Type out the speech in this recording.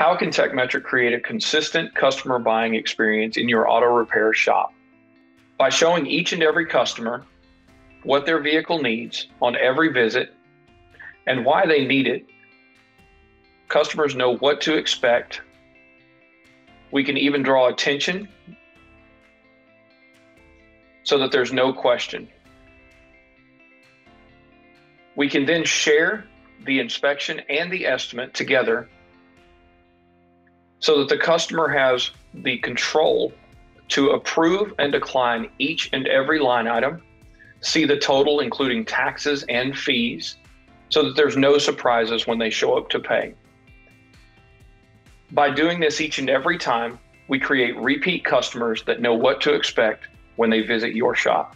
How can Tekmetric create a consistent customer buying experience in your auto repair shop? By showing each and every customer what their vehicle needs on every visit and why they need it, customers know what to expect. We can even draw attention so that there's no question. We can then share the inspection and the estimate together so that the customer has the control to approve and decline each and every line item, see the total, including taxes and fees, so that there's no surprises when they show up to pay. By doing this each and every time, we create repeat customers that know what to expect when they visit your shop.